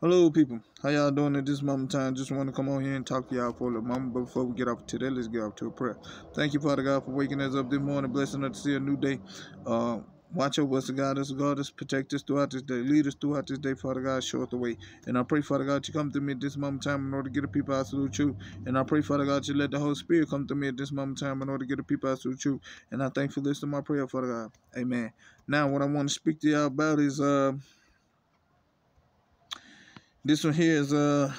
Hello, people. How y'all doing at this moment time? Just want to come on here and talk to y'all for a little moment. But before we get off today, let's get off to a prayer. Thank you, Father God, for waking us up this morning, blessing us to see a new day. Uh, watch over us, God us, guard us, protect us throughout this day, lead us throughout this day, Father God, show us the way. And I pray, Father God, you come to me at this moment time in order to get the people out through the truth. And I pray, Father God, you let the Holy Spirit come to me at this moment time in order to get the people out through the truth. And I thank you for listening to my prayer, Father God. Amen. Now, what I want to speak to y'all about is uh this one here is uh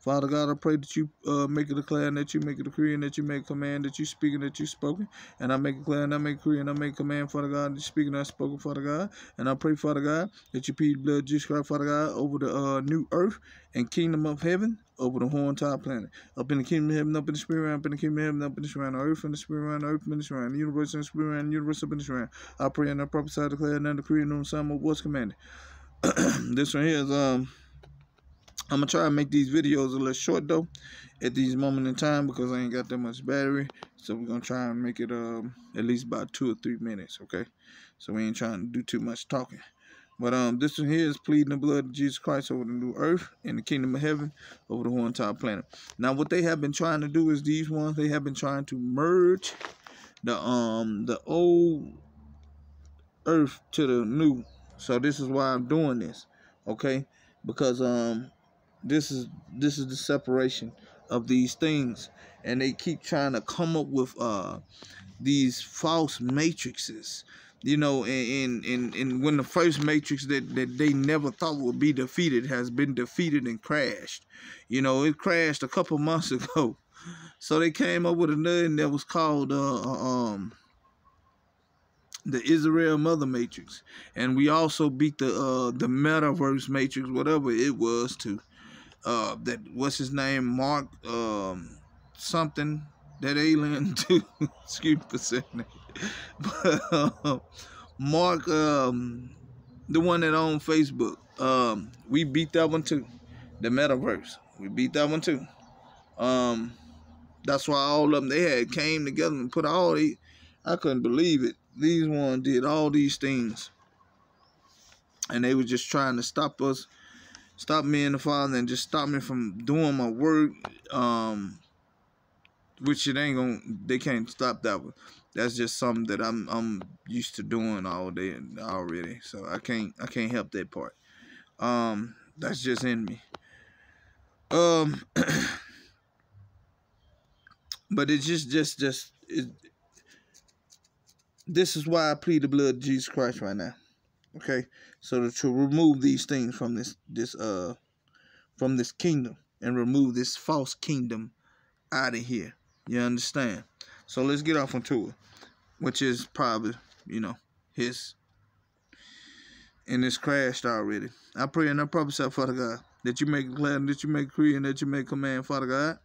Father God, I pray that you uh, make it a declare and that you make it a decree and that you make a command that you speak and that you spoken. And I make a declare and I make a decree and I make a command, Father God, that you speak and I spoken, Father God. And I pray, Father God, that you plead blood Jesus Christ, Father God, over the uh, new earth and kingdom of heaven, over the whole entire planet. Up in the kingdom of heaven, up in the spirit realm, up in the kingdom of heaven, up in the realm, earth and the spirit realm, earth and the realm, the universe and the spirit realm, the universe up in the realm. I pray and I prophesy, declare and I decree and on some of what's commanded. this one here is um I'm gonna try to make these videos a little short though at these moment in time because I ain't got that much battery. So we're gonna try and make it um at least about two or three minutes, okay? So we ain't trying to do too much talking. But um this one here is pleading the blood of Jesus Christ over the new earth and the kingdom of heaven over the whole entire planet. Now what they have been trying to do is these ones they have been trying to merge the um the old earth to the new. So this is why I'm doing this. Okay? Because um this is this is the separation of these things and they keep trying to come up with uh these false matrices you know and and and when the first matrix that that they never thought would be defeated has been defeated and crashed you know it crashed a couple months ago so they came up with another that was called uh, uh um the Israel Mother Matrix, and we also beat the uh the Metaverse Matrix, whatever it was, too uh that what's his name mark um something that alien too excuse me for saying that. But uh, mark um the one that owned facebook um we beat that one too the metaverse. We beat that one too. Um that's why all of them they had came together and put all these i couldn't believe it these ones did all these things. And they were just trying to stop us stop me and the father and just stop me from doing my work um which it ain't gonna they can't stop that one. That's just something that i'm i'm used to doing all day already so i can't i can't help that part. Um that's just in me. Um but it's just just just it, this is why i plead the blood of jesus christ right now Okay, so to, remove these things from this this uh from this kingdom and remove this false kingdom out of here. You understand? So let's get off onto it, which is probably you know his and it's crashed already. I pray and I prophesy, Father God, that you make glad, that you make free, and that you make command, Father God.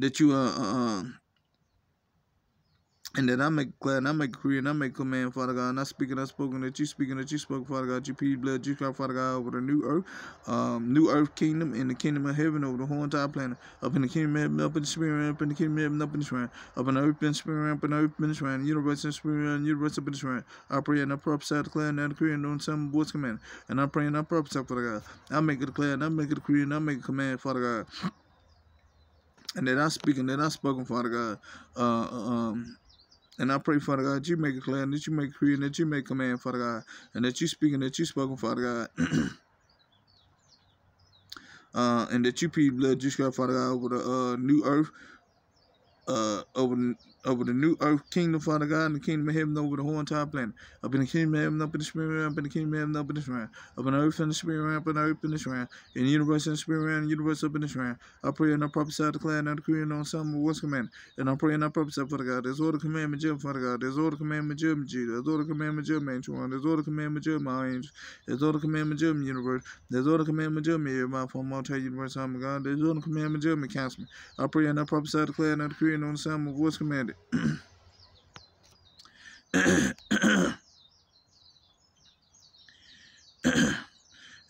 That you uh, uh um, and then I make glad and I make decree and I make command, Father God. And I speak and I spoken that you speaking that you spoke, Father God. You plead blood, you cry, Father God, over the new earth, um, new earth kingdom in the kingdom of heaven over the whole entire planet. Up in the kingdom of heaven, up in the spirit, up in the kingdom of heaven, up in the shrine. Up in the earth, in the spirit, up in the earth, in the shrine. Universe in the spirit, universe up in the shrine. I pray and I prophesy, declare and I decree and on some voice command. And I pray and I prophesy, Father God. I make it declare and I make it decree and I make a command, Father God. And then I speak and then I spoken, Father God. Uh, um, and I pray, Father God, that you make it clear, and that you make clear, and that you make a command, Father God, and that you speak and that you spoken, Father God. uh, and that you plead blood, Jesus Christ, Father God, over the uh, new earth, uh, over the, over the new earth kingdom, Father God, and the kingdom of heaven over the whole entire planet. Up in the kingdom of heaven, up in the spirit realm, up in the kingdom of heaven, up in the shrine. Up in the earth and the spirit realm, up in the earth and the shrine. In the universe and the spirit realm, the universe up in the shrine. I pray and I prophesy, declare and I decree and on some of what's commanded. And I pray and I prophesy, Father God, there's all the commandment, judgment, Father God. There's all the commandment, judgment, Jesus. There's all the commandment, judgment, angel. There's all the commandment, judgment, my angels. There's all the commandment, judgment, universe. There's all the commandment, judgment, everybody from multi universe, I'm God. There's all the commandment, judgment, counselor. I pray and I prophesy, declare and I decree and on some of what's commanded.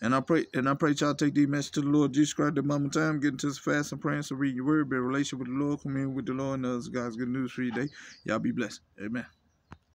and I pray and I pray y'all take these messages to the Lord Jesus Christ the moment time, get into this fast and praying, so read your word, be a relationship with the Lord, come in with the Lord, and others God's good news for you today. Y'all be blessed. Amen.